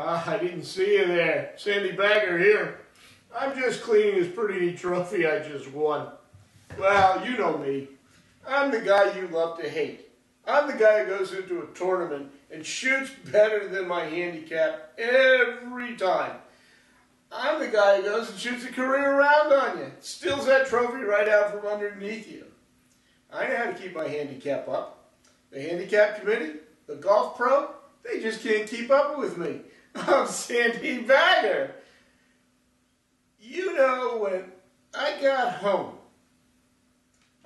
Ah, I didn't see you there. Sandy Bagger here. I'm just cleaning this pretty neat trophy I just won. Well, you know me. I'm the guy you love to hate. I'm the guy who goes into a tournament and shoots better than my handicap every time. I'm the guy who goes and shoots a career round on you, steals that trophy right out from underneath you. I know how to keep my handicap up. The handicap committee, the golf pro, they just can't keep up with me. I'm Sandy Bagger. You know, when I got home,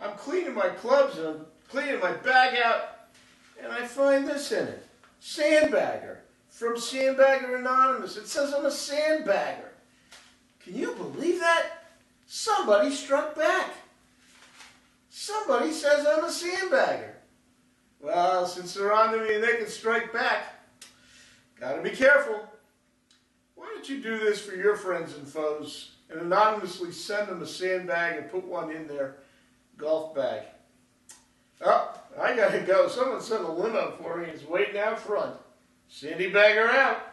I'm cleaning my clubs and I'm cleaning my bag out, and I find this in it. Sandbagger from Sandbagger Anonymous. It says I'm a sandbagger. Can you believe that? Somebody struck back. Somebody says I'm a sandbagger. Well, since they're on to me and they can strike back, gotta be careful. Why don't you do this for your friends and foes and anonymously send them a sandbag and put one in their golf bag? Oh, I gotta go. Someone sent a limo for me. It's waiting out front. Sandy Bagger out.